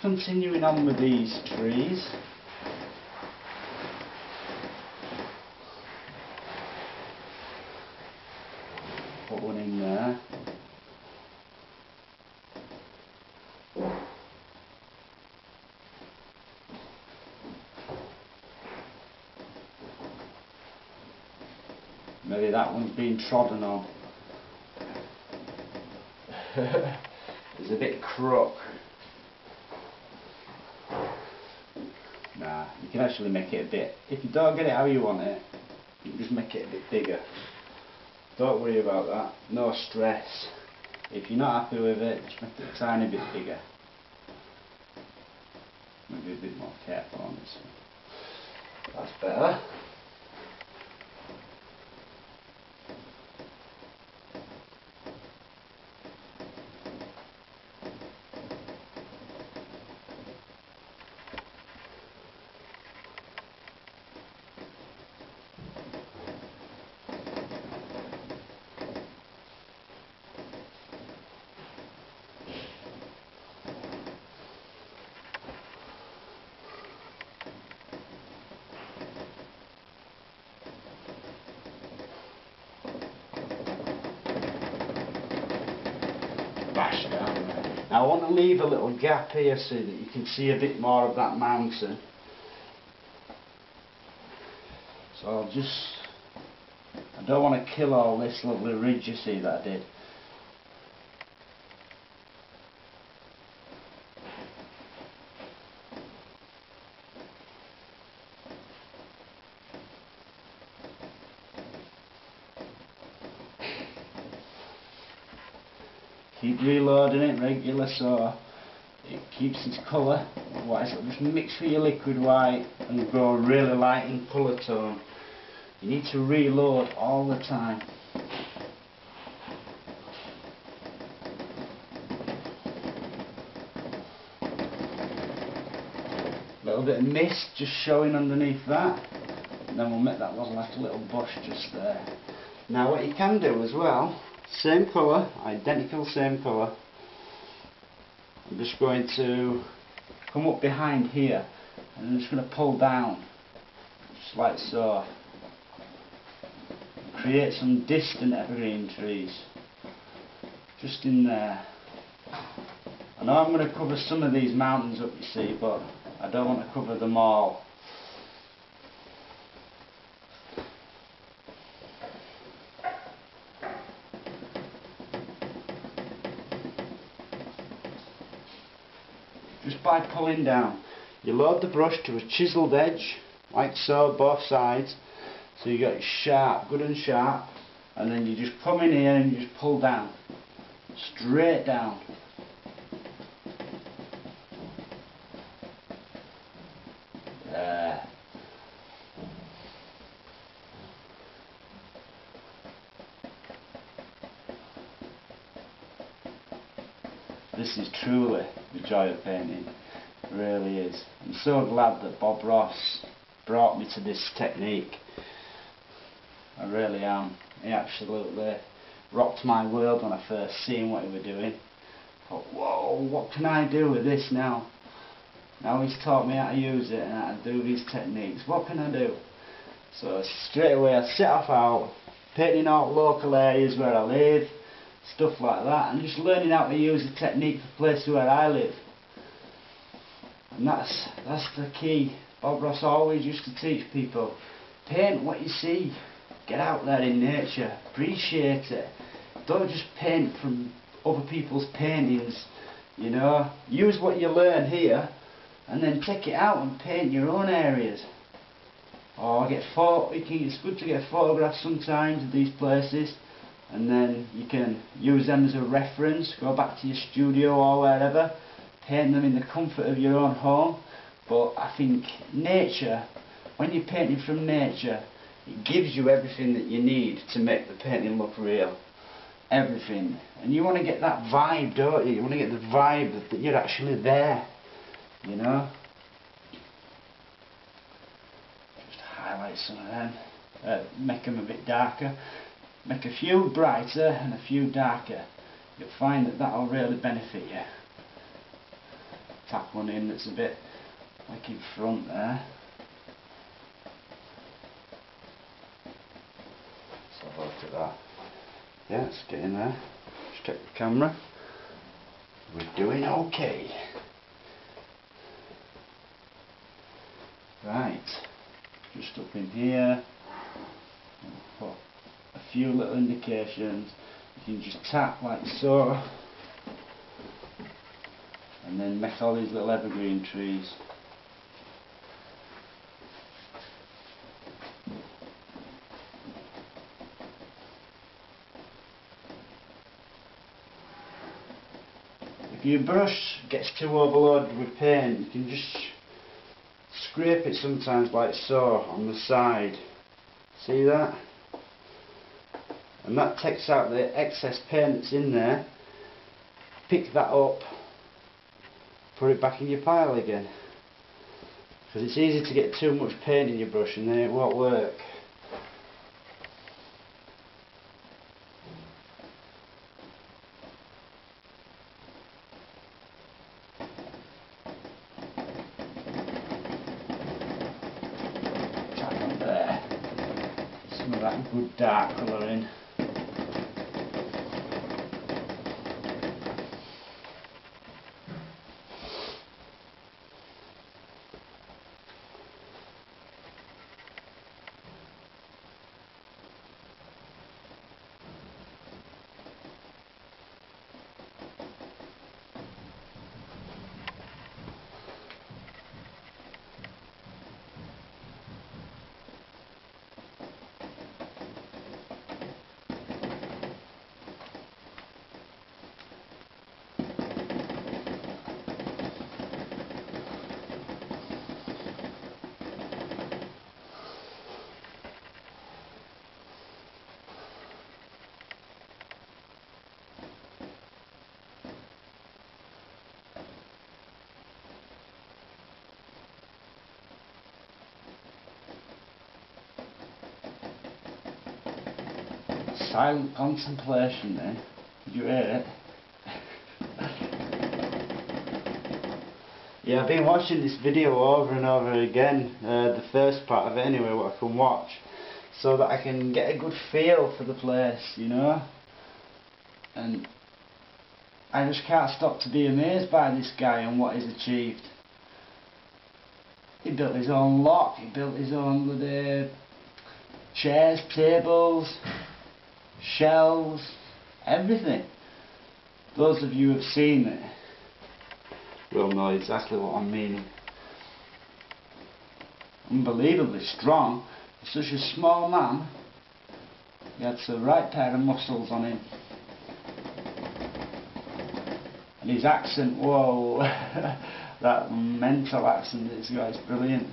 continuing on with these trees. Put one in there. Maybe that one's been trodden on. It's a bit crook. Nah, you can actually make it a bit, if you don't get it how you want it, you can just make it a bit bigger. Don't worry about that, no stress. If you're not happy with it, just make it a tiny bit bigger. Maybe a bit more careful on this one. That's better. Bash down. Now I want to leave a little gap here so that you can see a bit more of that mountain. So I'll just, I don't want to kill all this lovely ridge you see that I did. Keep reloading it regular so it keeps its colour. Otherwise it'll just mix with your liquid white and go really light in colour tone. You need to reload all the time. Little bit of mist just showing underneath that. And then we'll make that look like a little bush just there. Now what you can do as well same colour, identical same colour. I'm just going to come up behind here and I'm just going to pull down just like so. Create some distant evergreen trees just in there. I know I'm going to cover some of these mountains up you see but I don't want to cover them all. Just by pulling down. You load the brush to a chiseled edge, like so, both sides, so you got it sharp, good and sharp, and then you just come in here and you just pull down, straight down. There. This is truly the joy of painting. It really is. I'm so glad that Bob Ross brought me to this technique. I really am. He absolutely rocked my world when I first seen what he was doing. I thought, whoa, what can I do with this now? Now he's taught me how to use it and how to do these techniques. What can I do? So straight away I set off out, painting out local areas where I live, stuff like that and just learning how to use the technique for places where I live. And that's that's the key. Bob Ross always used to teach people paint what you see. Get out there in nature. Appreciate it. Don't just paint from other people's paintings you know. Use what you learn here and then take it out and paint your own areas. Oh, or get photo, it's good to get photographs sometimes of these places and then you can use them as a reference, go back to your studio or wherever, paint them in the comfort of your own home. But I think nature, when you're painting from nature, it gives you everything that you need to make the painting look real. Everything. And you want to get that vibe, don't you? You want to get the vibe that you're actually there. You know? Just highlight some of them. Uh, make them a bit darker make a few brighter and a few darker you'll find that that will really benefit you tap one in that's a bit like in front there. Let's have a look at that. Yeah, it's getting there. Just check the camera. We're doing okay. Right, just up in here, a few little indications. You can just tap like so, and then make all these little evergreen trees. If your brush gets too overloaded with paint, you can just scrape it sometimes like so on the side. See that? And that takes out the excess paint that's in there. Pick that up, put it back in your pile again. Because it's easy to get too much paint in your brush and then it won't work. There. Some of that good dark colour Silent contemplation then. Did you hear it? yeah, I've been watching this video over and over again, uh, the first part of it anyway, what I can watch, so that I can get a good feel for the place, you know? And I just can't stop to be amazed by this guy and what he's achieved. He built his own lock, he built his own bloody chairs, tables, shelves, everything. Those of you who have seen it will know exactly what I'm meaning. Unbelievably strong. Such a small man, he had the right pair of muscles on him. And his accent, whoa, that mental accent he's got is brilliant.